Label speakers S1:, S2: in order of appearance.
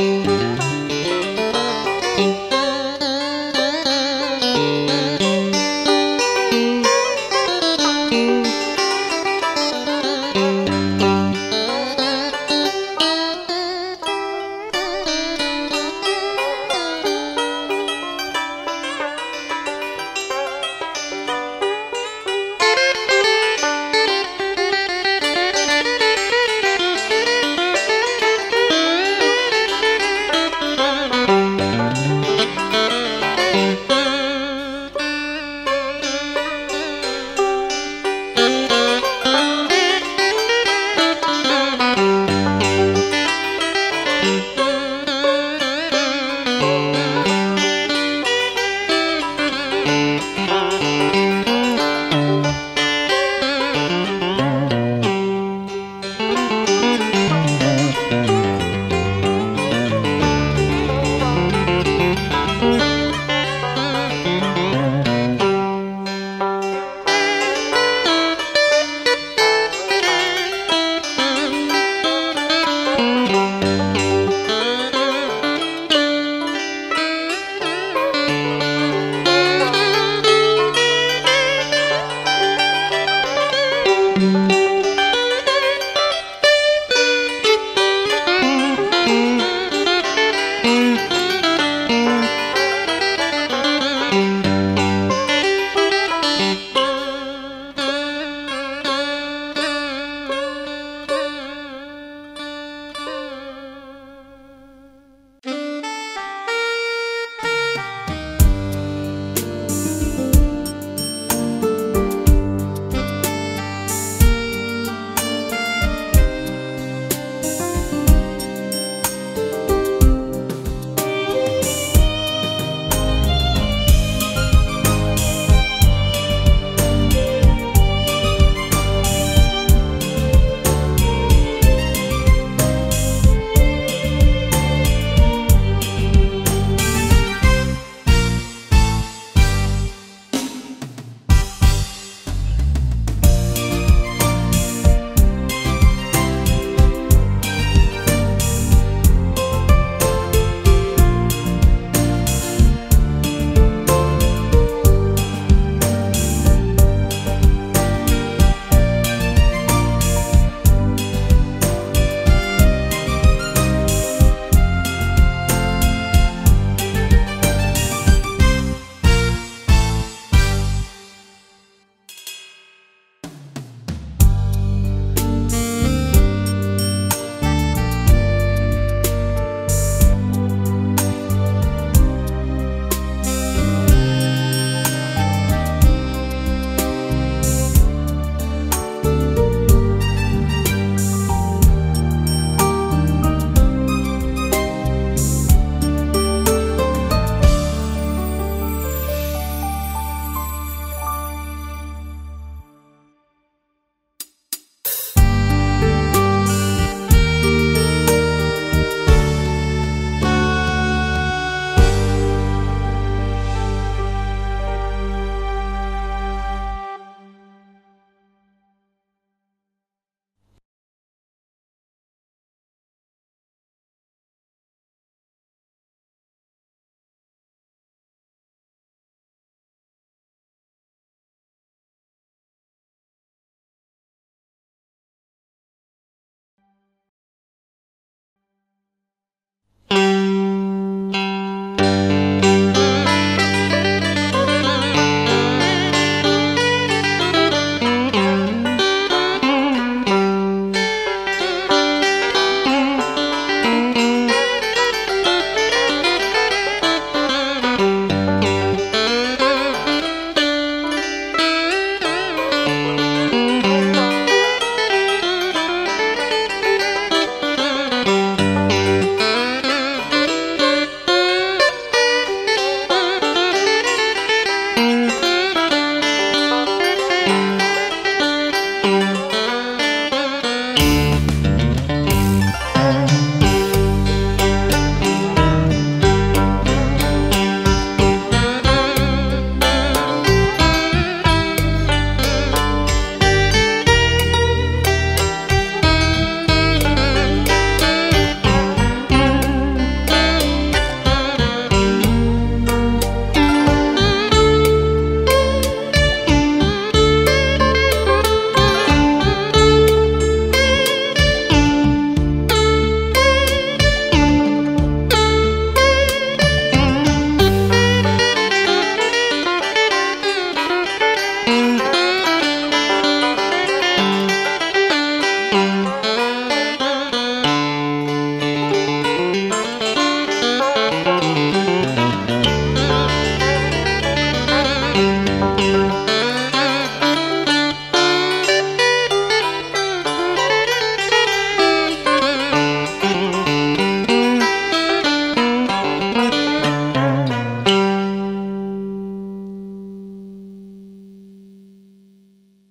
S1: Música